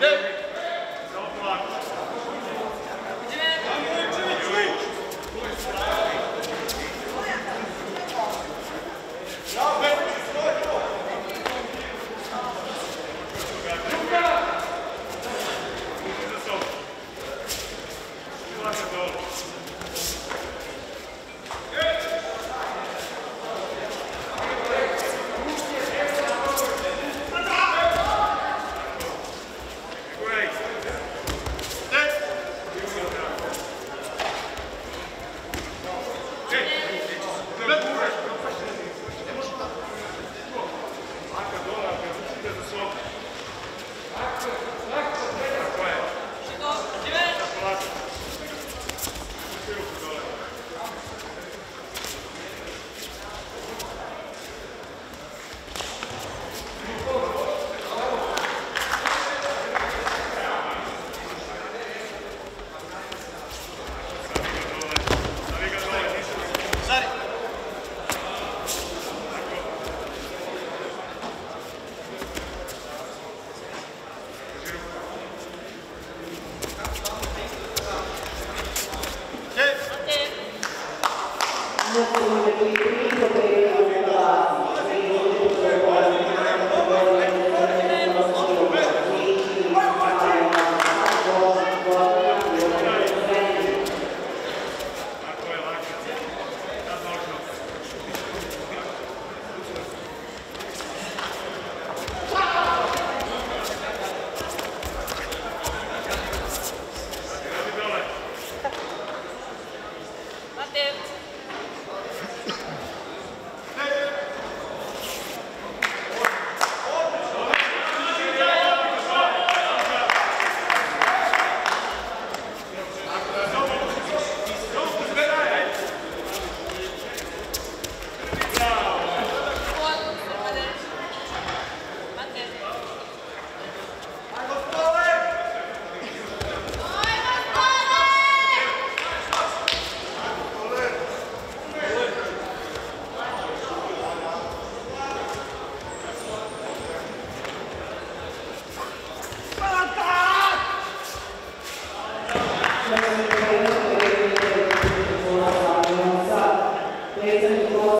Yeah. Gracias.